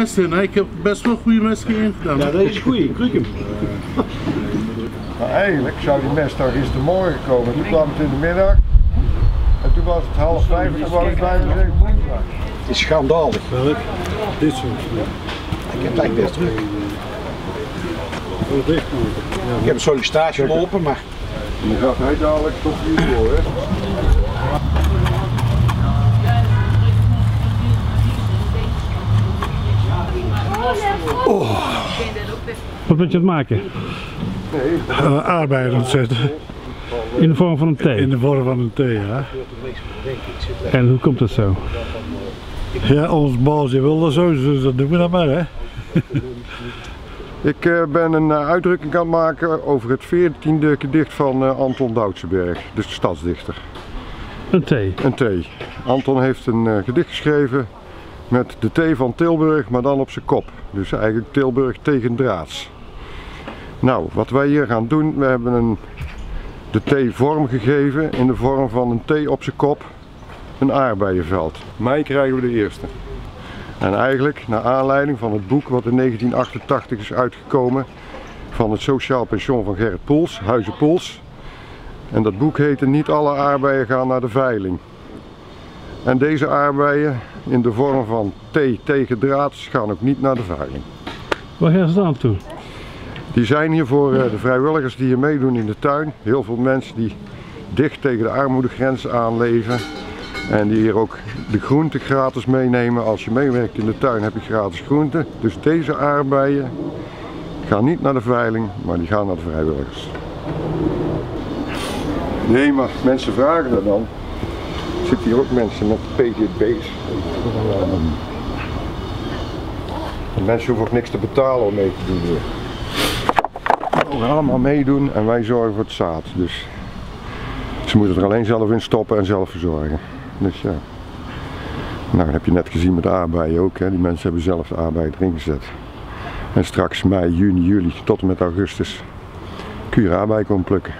mest in. Hè? Ik heb best wel goede mest in gedaan. Ja, dat is goed. Ik ruik hem. Maar eigenlijk zou die mestdag gistermorgen komen. Toen kwam het in de middag. En toen was het half vijf en toen was het bijna zeven. Het is schandalig. Welk? Dit soort. Ik heb het eigenlijk best druk. Ik heb een sollicitatie gelopen, maar Dan gaat hij dadelijk tot hier door, hè? Wat ben je aan het maken? Uh, aardbeien ontzetten. In de vorm van een thee. In de vorm van een thee, ja. En hoe komt dat zo? Ja, ons baas wil dat zo, dus dat doen we dan maar, hè. Ik eh, ben een eh, uitdrukking aan het maken over het 14e gedicht van eh, Anton Doutsenberg, de stadsdichter. Een thee. Een thee. Anton heeft een eh, gedicht geschreven met de thee van Tilburg, maar dan op zijn kop. Dus eigenlijk Tilburg tegen draads. Nou, wat wij hier gaan doen, we hebben een, de thee vorm gegeven in de vorm van een thee op zijn kop, een aardbeienveld. Mei krijgen we de eerste. En eigenlijk naar aanleiding van het boek wat in 1988 is uitgekomen van het Sociaal Pensioen van Gerrit Poels, Huizen Poels. En dat boek heette Niet alle aardbeien gaan naar de veiling. En deze aardbeien in de vorm van thee tegen draads gaan ook niet naar de veiling. Waar gaan ze dan toe? Die zijn hier voor eh, de vrijwilligers die hier meedoen in de tuin. Heel veel mensen die dicht tegen de armoedegrens aanleven. En die hier ook de groenten gratis meenemen. Als je meewerkt in de tuin heb je gratis groenten. Dus deze aardbeien gaan niet naar de veiling, maar die gaan naar de vrijwilligers. Nee, maar mensen vragen er dan. Er zitten hier ook mensen met PGB's. En mensen hoeven ook niks te betalen om mee te doen hier. Gaan allemaal meedoen en wij zorgen voor het zaad. Dus ze moeten er alleen zelf in stoppen en zelf verzorgen. Dus ja. Nou, dat heb je net gezien met de aardbeien ook. Hè. Die mensen hebben zelf de aardbeien erin gezet. En straks mei, juni, juli tot en met augustus kun je aardbeien komen plukken.